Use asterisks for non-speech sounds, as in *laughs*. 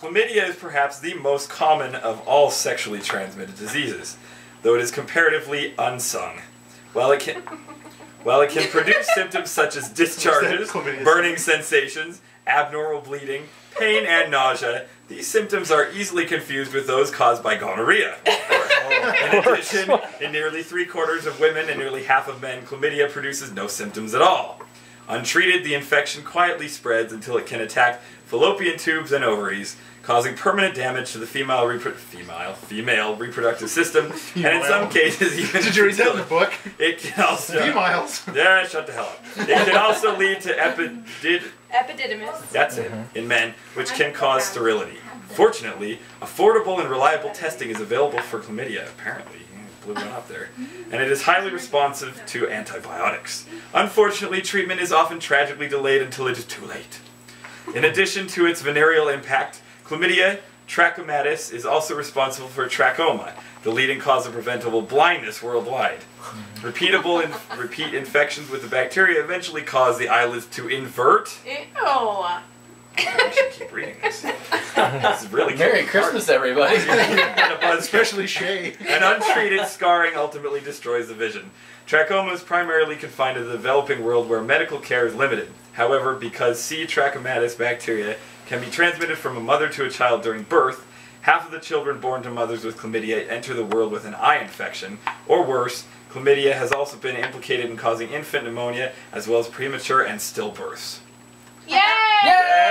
Chlamydia is perhaps the most common of all sexually transmitted diseases, though it is comparatively unsung. While it can, *laughs* while it can produce symptoms such as discharges, burning sensations, abnormal bleeding, pain, and nausea, these symptoms are easily confused with those caused by gonorrhea. *laughs* In addition, in nearly three quarters of women and nearly half of men, chlamydia produces no symptoms at all. Untreated, the infection quietly spreads until it can attack fallopian tubes and ovaries, causing permanent damage to the female, repro- female, female reproductive system, and in some cases even Did you read that in the book? It can also Few miles. yeah, shut the hell up. It can also lead to epidid. Epididymis. That's it mm-hmm. in men, which can cause sterility. Fortunately, affordable and reliable testing is available for chlamydia. Apparently, Yeah, blew one up there, and it is highly responsive to antibiotics. Unfortunately, treatment is often tragically delayed until it is too late. In addition to its venereal impact, chlamydia trachomatis is also responsible for trachoma, the leading cause of preventable blindness worldwide. Repeatable in, repeat infections with the bacteria eventually cause the eyelids to invert. Ew. I should keep reading this. *laughs* This is really Merry getting Christmas, everybody. *laughs* And a buzz *laughs* Especially Shea. and untreated scarring ultimately destroys the vision. Trachoma is primarily confined to the developing world where medical care is limited. However, because C. trachomatis bacteria can be transmitted from a mother to a child during birth, half of the children born to mothers with chlamydia enter the world with an eye infection, or worse, chlamydia has also been implicated in causing infant pneumonia as well as premature and stillbirths. Yay! Yay!